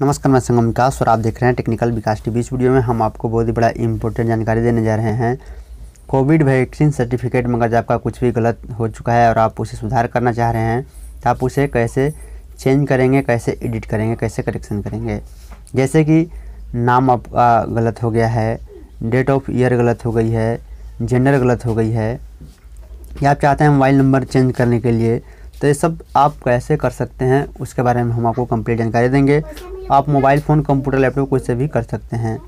नमस्कार, मैं संगम विकास और आप देख रहे हैं टेक्निकल विकास टीवी। इस वीडियो में हम आपको बहुत ही बड़ा इंपॉर्टेंट जानकारी देने जा रहे हैं। कोविड वैक्सीन सर्टिफिकेट में अगर आपका कुछ भी गलत हो चुका है और आप उसे सुधार करना चाह रहे हैं तो आप उसे कैसे चेंज करेंगे, कैसे एडिट करेंगे, कैसे करेक्शन करेंगे? जैसे कि नाम आपका गलत हो गया है डेट ऑफ़ ईयर गलत हो गई है जेंडर गलत हो गई है, या आप चाहते हैं मोबाइल नंबर चेंज करने के लिए तो ये सब आप कैसे कर सकते हैं, उसके बारे में हम आपको कंप्लीट जानकारी देंगे। आप मोबाइल फ़ोन कंप्यूटर लैपटॉप कुछ से भी कर सकते हैं।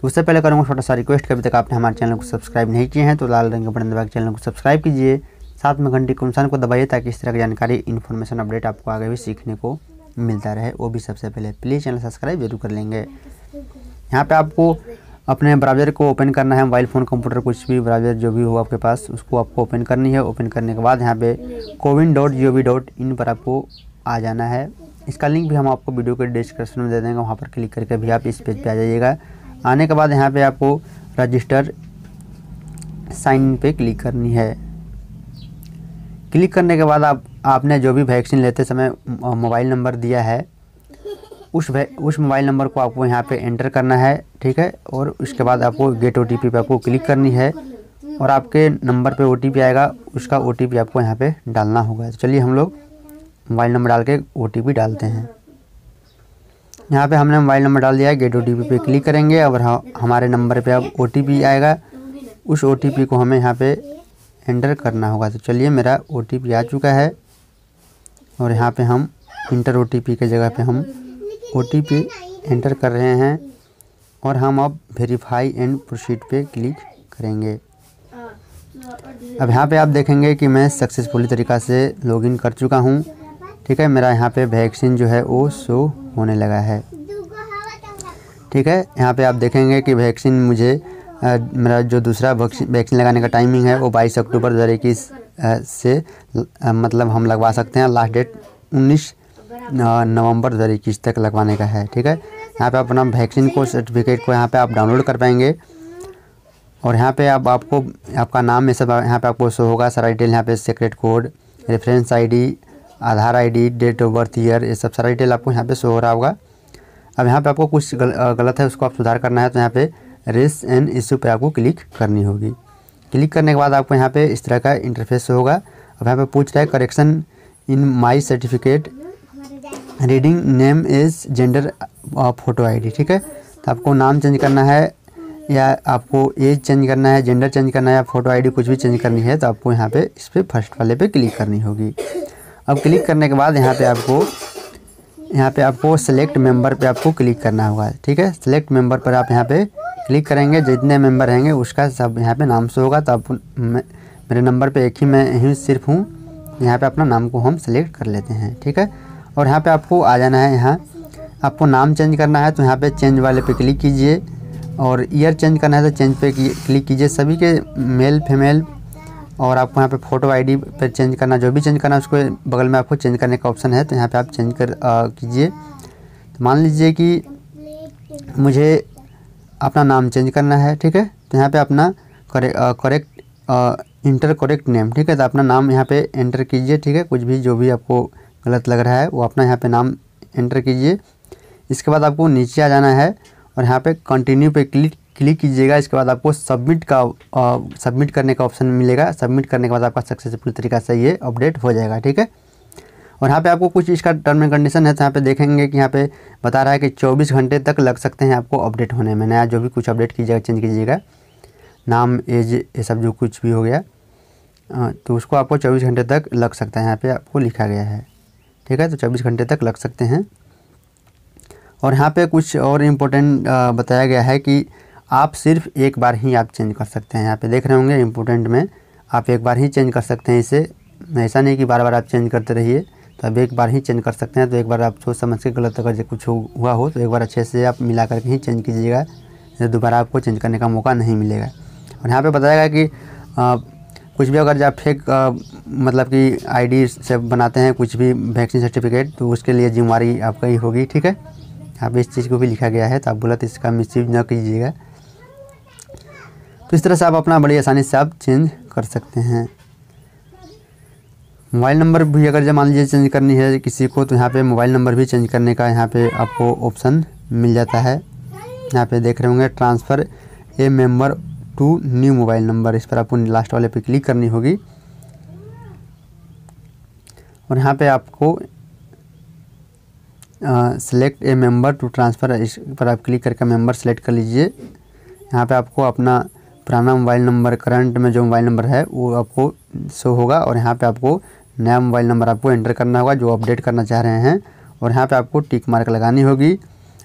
तो उससे पहले करूँगा छोटा सा रिक्वेस्ट कभी तक आपने हमारे चैनल को सब्सक्राइब नहीं किए हैं तो लाल रंग के बटन दबा चैनल को सब्सक्राइब कीजिए। साथ में घंटी के को दबाइए, ताकि इस तरह की जानकारी इन्फॉर्मेशन अपडेट आपको आगे भी सीखने को मिलता रहे। वो भी सबसे पहले प्लीज़ चैनल सब्सक्राइब ज़रूर कर लेंगे। यहाँ पे आपको अपने ब्राउज़र को ओपन करना है, मोबाइल फ़ोन, कंप्यूटर, कुछ भी ब्राउज़र जो भी हो आपके पास, उसको आपको ओपन करनी है। ओपन करने के बाद यहाँ पे CoWIN dot G O V dot in पर आपको आ जाना है। इसका लिंक भी हम आपको वीडियो के डिस्क्रिप्शन में दे देंगे, वहाँ पर क्लिक करके भी आप इस पेज पे आ जाइएगा। आने के बाद यहाँ पे आपको रजिस्टर साइन इन पे क्लिक करनी है। क्लिक करने के बाद आप, आपने जो भी वैक्सीन लेते समय मोबाइल नंबर दिया है उस उस मोबाइल नंबर को आपको यहाँ पे एंटर करना है, ठीक है? और उसके बाद आपको गेट ओटीपी पे आपको क्लिक करनी है और आपके नंबर पे ओटीपी आएगा, उसका ओटीपी आपको यहाँ पे डालना होगा। तो चलिए हम लोग मोबाइल नंबर डाल के ओटीपी डालते हैं। यहाँ पे हमने मोबाइल नंबर डाल दिया है, गेट ओटीपी पे क्लिक करेंगे और हमारे नंबर पे अब ओटीपी आएगा। उस ओटीपी को हमें यहाँ पे एंटर करना होगा। तो चलिए मेरा ओटीपी आ चुका है और यहाँ पे हम इंटर ओ के जगह पे हम ओ एंटर कर रहे हैं और हम अब वेरीफाई एंड प्रोसीड पे क्लिक करेंगे। अब यहाँ पे आप देखेंगे कि मैं सक्सेसफुली तरीक़ा से लॉगिन कर चुका हूँ। ठीक है मेरा यहाँ पे वैक्सीन जो है वो शो होने लगा है। ठीक है यहाँ पे आप देखेंगे कि वैक्सीन मुझे आ, मेरा जो दूसरा वैक्सीन लगाने का टाइमिंग है वो 22 अक्टूबर दो हज़ार इक्कीस से आ, मतलब हम लगवा सकते हैं। लास्ट डेट 19 नवंबर दो इक्कीस तक लगवाने का है ठीक है यहाँ पे अपना वैक्सीन को सर्टिफिकेट को यहाँ पे आप डाउनलोड कर पाएँगे और यहाँ पे आप आपको आपका नाम ये सब यहाँ पे आपको शो होगा सारा डिटेल यहाँ पे secret code reference ID Aadhaar ID date of birth year ये सब सारा डिटेल आपको यहाँ पे शो हो रहा होगा अब यहाँ पे आपको कुछ गल, गलत है उसको आप सुधार करना है तो यहाँ पे रेस एंड इशू पे आपको क्लिक करनी होगी क्लिक करने के बाद आपको यहाँ पे इस तरह का इंटरफेस होगा अब यहाँ पे पूछ रहा है correction in my certificate reading name is gender of photo ID, ठीक है? तो आपको नाम चेंज करना है या आपको एज चेंज करना है, जेंडर चेंज करना है या फ़ोटो आईडी कुछ भी चेंज करनी है तो आपको यहाँ पे इस पर फ़र्स्ट वाले पे क्लिक करनी होगी। अब क्लिक करने के बाद यहाँ पे आपको, यहाँ पे आपको सेलेक्ट मेंबर पे आपको क्लिक करना होगा, ठीक है? सेलेक्ट मेंबर पर आप यहाँ पे क्लिक करेंगे, जितने मेंबर रहेंगे उसका सब यहाँ पे नाम से होगा तो आप मेरे नंबर पे एक ही मैं ही सिर्फ़ हूँ, यहाँ पे अपना नाम को हम सेलेक्ट कर लेते हैं, ठीक है? और यहाँ पे आपको आ जाना है यहाँ। आपको नाम चेंज करना है तो यहाँ पे चेंज वाले पे क्लिक कीजिए। और ईयर चेंज करना है तो चेंज पे क्लिक कीजिए। सभी के मेल, फीमेल और आपको यहाँ पे फ़ोटो आईडी पे चेंज करना, जो भी चेंज करना है उसको बगल में आपको चेंज करने का ऑप्शन है तो यहाँ पे आप चेंज कर कीजिए। तो मान लीजिए कि मुझे अपना नाम चेंज करना है, ठीक है? तो यहाँ पे अपना करेक्ट इंटर करेक्ट नेम ठीक है? तो अपना नाम यहाँ पे एंटर कीजिए, ठीक है? कुछ भी, जो भी आपको गलत लग रहा है, वो अपना यहाँ पे नाम एंटर कीजिए। इसके बाद आपको नीचे आ जाना है और यहाँ पे कंटिन्यू पे क्लिक क्लिक कीजिएगा। इसके बाद आपको सबमिट का सबमिट करने का ऑप्शन मिलेगा। सबमिट करने के बाद आपका सक्सेसफुल तरीका से ये अपडेट हो जाएगा, ठीक है? और यहाँ पे आपको कुछ इसका टर्म एंड कंडीशन है तो यहाँ पे देखेंगे कि यहाँ पे बता रहा है कि 24 घंटे तक लग सकते हैं आपको अपडेट होने में। नया जो भी कुछ अपडेट कीजिएगा चेंज कीजिएगा। नाम एज ये सब जो कुछ भी हो गया तो उसको आपको 24 घंटे तक लग सकता है। यहाँ पे आपको लिखा गया है। ठीक है तो चौबीस घंटे तक लग सकते हैं। और यहाँ पे कुछ और इम्पोर्टेंट बताया गया है कि आप सिर्फ़ एक बार ही आप चेंज कर सकते हैं। यहाँ पे देख रहे होंगे इम्पोर्टेंट में, आप एक बार ही चेंज कर सकते हैं इसे। ऐसा नहीं कि बार बार आप चेंज करते रहिए तो अब एक बार ही चेंज कर सकते हैं। तो एक बार आप सोच समझ के गलत अगर कुछ हुआ हो तो एक बार अच्छे से आप मिला करके ही चेंज कीजिएगा। दोबारा आपको चेंज करने का मौका नहीं मिलेगा। और यहाँ पर बताया गया कि कुछ भी अगर आप फेक मतलब कि आईडी से बनाते हैं, कुछ भी वैक्सीन सर्टिफिकेट तो उसके लिए जिम्मेवारी आपका ही होगी, ठीक है? यहाँ पे इस चीज़ को भी लिखा गया है तो आप बोला तो इसका मिस न कीजिएगा। तो इस तरह से आप अपना बड़ी आसानी से आप चेंज कर सकते हैं। मोबाइल नंबर भी अगर जब मान लीजिए चेंज करनी है किसी को तो यहाँ पे मोबाइल नंबर भी चेंज करने का यहाँ पे आपको ऑप्शन मिल जाता है। यहाँ पे देख रहे होंगे transfer a member to new mobile number, इस पर आपको लास्ट वाले पे क्लिक करनी होगी। और यहाँ पे आपको select a member to transfer इस पर आप क्लिक करके मेंबर सेलेक्ट कर लीजिए। यहाँ पे आपको अपना पुराना मोबाइल नंबर करंट में जो मोबाइल नंबर है, वो आपको शो होगा। और यहाँ पे आपको नया मोबाइल नंबर आपको एंटर करना होगा, जो अपडेट करना चाह रहे हैं। और यहाँ पे आपको टिक मार्क लगानी होगी।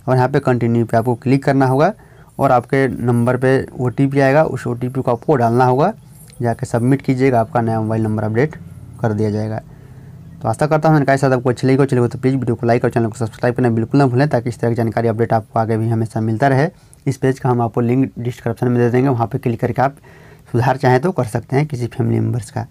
और यहाँ पे कंटिन्यू पे आपको क्लिक करना होगा। और आपके नंबर पे ओटीपी आएगा, उस ओ को आपको डालना होगा। जाके सबमिट कीजिएगा, आपका नया मोबाइल नंबर अपडेट कर दिया जाएगा। तो आशा करता हूँ जानकारी साथ आपको अच्छी लगी चलेगा तो प्लीज़ वीडियो को लाइक और चैनल को सब्सक्राइब करना बिल्कुल ना भूलें, ताकि इस तरह की जानकारी अपडेट आपको आगे भी हमेशा मिलता रहे। इस पेज का हम आपको लिंक डिस्क्रिप्शन में दे देंगे, वहाँ पर क्लिक करके आप सुधार चाहें तो कर सकते हैं किसी फैमिली मेंबर्स का।